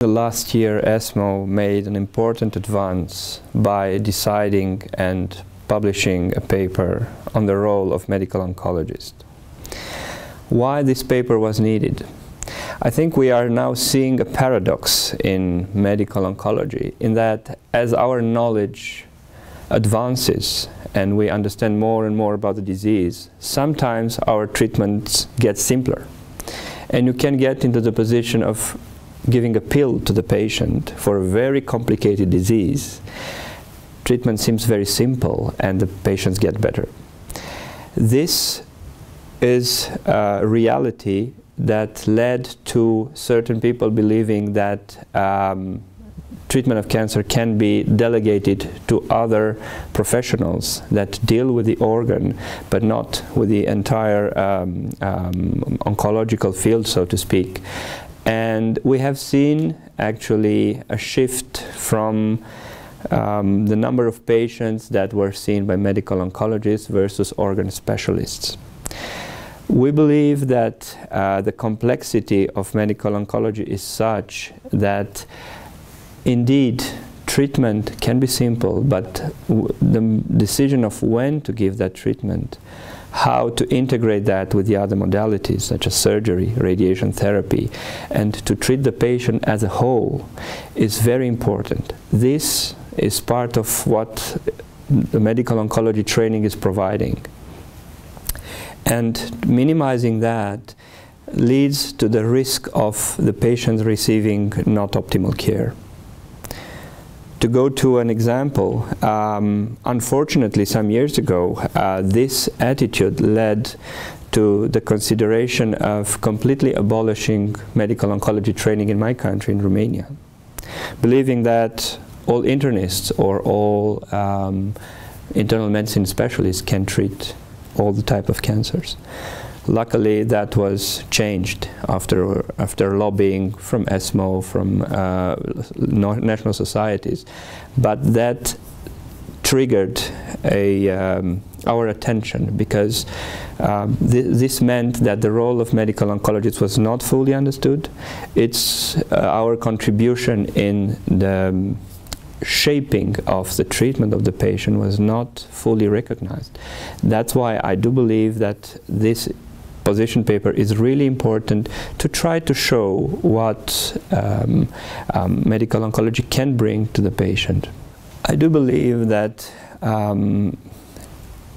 The last year ESMO made an important advance by deciding and publishing a paper on the role of medical oncologists. Why this paper was needed? I think we are now seeing a paradox in medical oncology in that as our knowledge advances and we understand more and more about the disease, sometimes our treatments get simpler. And you can get into the position of giving a pill to the patient for a very complicated disease, treatment seems very simple and the patients get better. This is a reality that led to certain people believing that um, treatment of cancer can be delegated to other professionals that deal with the organ but not with the entire um, um, oncological field so to speak and we have seen actually a shift from um, the number of patients that were seen by medical oncologists versus organ specialists. We believe that uh, the complexity of medical oncology is such that indeed treatment can be simple, but the decision of when to give that treatment how to integrate that with the other modalities such as surgery, radiation therapy, and to treat the patient as a whole is very important. This is part of what the medical oncology training is providing. And minimizing that leads to the risk of the patient receiving not optimal care to go to an example, um, unfortunately, some years ago, uh, this attitude led to the consideration of completely abolishing medical oncology training in my country, in Romania, believing that all internists or all um, internal medicine specialists can treat all the type of cancers. Luckily, that was changed after after lobbying from ESMO, from uh, national societies, but that triggered a, um, our attention because um, th this meant that the role of medical oncologists was not fully understood. It's uh, our contribution in the um, shaping of the treatment of the patient was not fully recognized. That's why I do believe that this position paper is really important to try to show what um, um, medical oncology can bring to the patient. I do believe that um,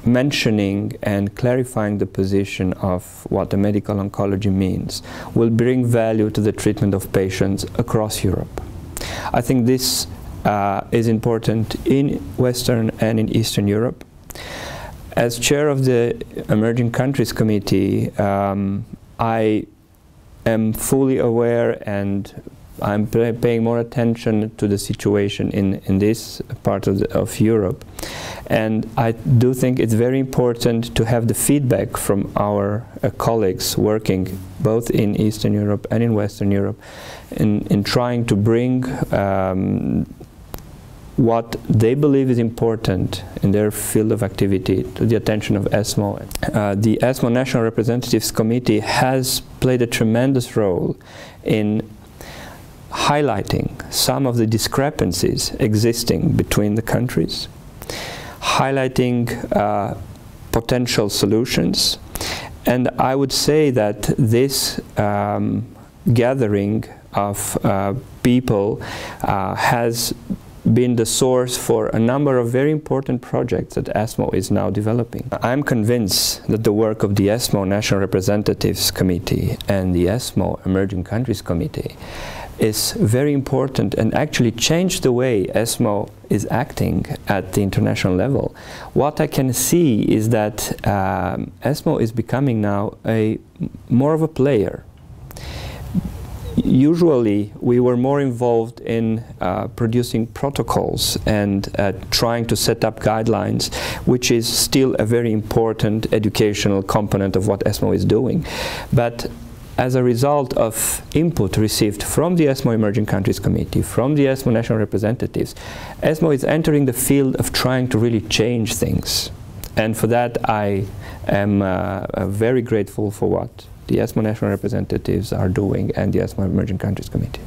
mentioning and clarifying the position of what the medical oncology means will bring value to the treatment of patients across Europe. I think this uh, is important in Western and in Eastern Europe. As chair of the Emerging Countries Committee, um, I am fully aware and I'm paying more attention to the situation in, in this part of, the, of Europe. And I do think it's very important to have the feedback from our uh, colleagues working both in Eastern Europe and in Western Europe in, in trying to bring um, what they believe is important in their field of activity to the attention of ESMO. Uh, the ESMO National Representatives Committee has played a tremendous role in highlighting some of the discrepancies existing between the countries, highlighting uh, potential solutions, and I would say that this um, gathering of uh, people uh, has been the source for a number of very important projects that ESMO is now developing. I'm convinced that the work of the ESMO National Representatives Committee and the ESMO Emerging Countries Committee is very important and actually changed the way ESMO is acting at the international level. What I can see is that um, ESMO is becoming now a more of a player usually we were more involved in uh, producing protocols and uh, trying to set up guidelines, which is still a very important educational component of what ESMO is doing. But as a result of input received from the ESMO Emerging Countries Committee, from the ESMO national representatives, ESMO is entering the field of trying to really change things. And for that I am uh, very grateful for what the ESMO national representatives are doing and the ESMO Emerging Countries Committee.